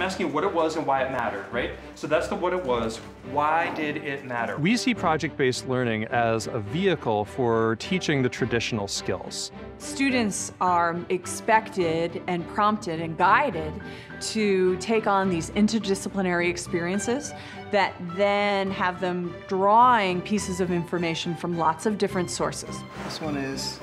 I'm asking you what it was and why it mattered, right? So that's the what it was. Why did it matter? We see project-based learning as a vehicle for teaching the traditional skills. Students are expected and prompted and guided to take on these interdisciplinary experiences that then have them drawing pieces of information from lots of different sources. This one is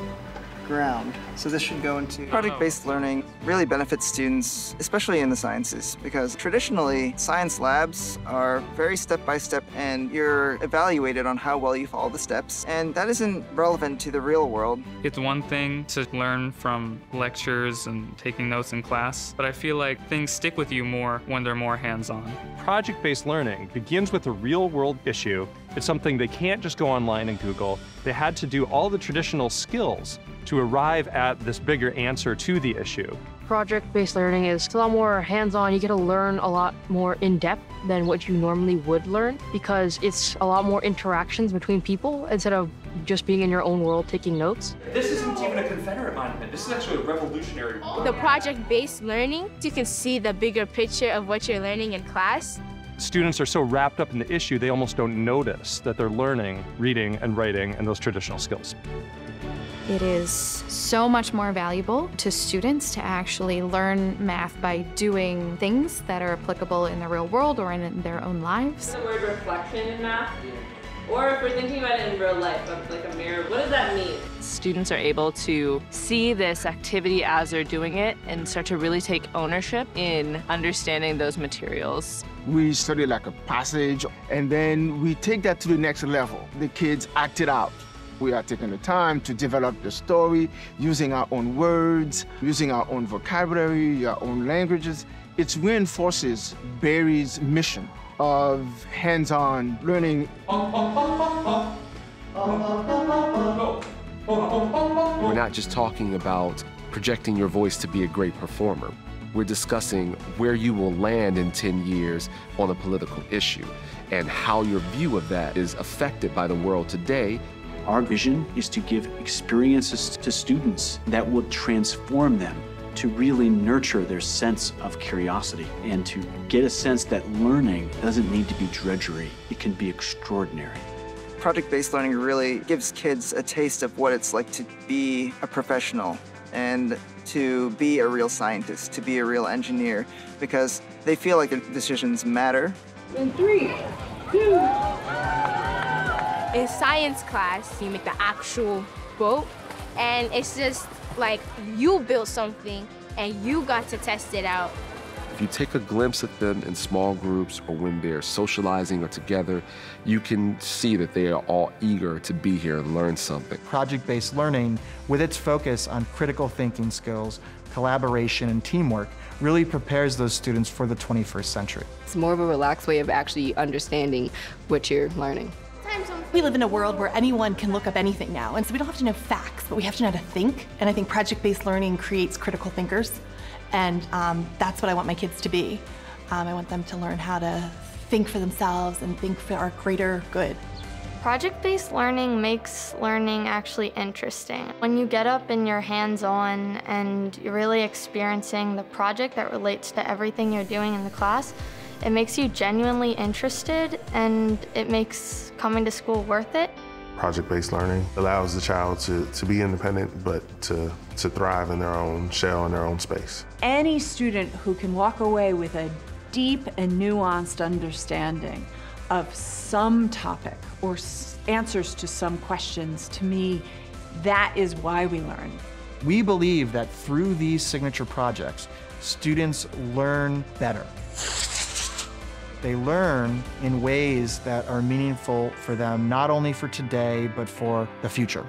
ground. So this should go into... Project-based learning really benefits students, especially in the sciences, because traditionally science labs are very step-by-step -step and you're evaluated on how well you follow the steps, and that isn't relevant to the real world. It's one thing to learn from lectures and taking notes in class, but I feel like things stick with you more when they're more hands-on. Project-based learning begins with a real-world issue. It's something they can't just go online and Google. They had to do all the traditional skills to arrive at this bigger answer to the issue. Project-based learning is a lot more hands-on. You get to learn a lot more in-depth than what you normally would learn because it's a lot more interactions between people instead of just being in your own world taking notes. This isn't even a Confederate monument. This is actually a revolutionary The project-based learning, you can see the bigger picture of what you're learning in class. Students are so wrapped up in the issue, they almost don't notice that they're learning reading and writing and those traditional skills. It is so much more valuable to students to actually learn math by doing things that are applicable in the real world or in their own lives. The word reflection in math, or if we're thinking about it in real life, of like a mirror, what does that mean? Students are able to see this activity as they're doing it and start to really take ownership in understanding those materials. We study like a passage, and then we take that to the next level. The kids act it out. We are taking the time to develop the story using our own words, using our own vocabulary, our own languages. It reinforces Barrie's mission of hands-on learning. We're not just talking about projecting your voice to be a great performer. We're discussing where you will land in 10 years on a political issue and how your view of that is affected by the world today our vision is to give experiences to students that will transform them to really nurture their sense of curiosity and to get a sense that learning doesn't need to be drudgery, it can be extraordinary. Project-based learning really gives kids a taste of what it's like to be a professional and to be a real scientist, to be a real engineer, because they feel like their decisions matter. In three, two, in science class, you make the actual boat, and it's just like you built something and you got to test it out. If you take a glimpse at them in small groups or when they're socializing or together, you can see that they are all eager to be here and learn something. Project-based learning, with its focus on critical thinking skills, collaboration, and teamwork, really prepares those students for the 21st century. It's more of a relaxed way of actually understanding what you're learning. We live in a world where anyone can look up anything now, and so we don't have to know facts, but we have to know how to think. And I think project-based learning creates critical thinkers, and um, that's what I want my kids to be. Um, I want them to learn how to think for themselves and think for our greater good. Project-based learning makes learning actually interesting. When you get up and you're hands-on and you're really experiencing the project that relates to everything you're doing in the class, it makes you genuinely interested and it makes coming to school worth it. Project-based learning allows the child to, to be independent, but to, to thrive in their own shell, in their own space. Any student who can walk away with a deep and nuanced understanding of some topic or answers to some questions, to me, that is why we learn. We believe that through these signature projects, students learn better. They learn in ways that are meaningful for them, not only for today, but for the future.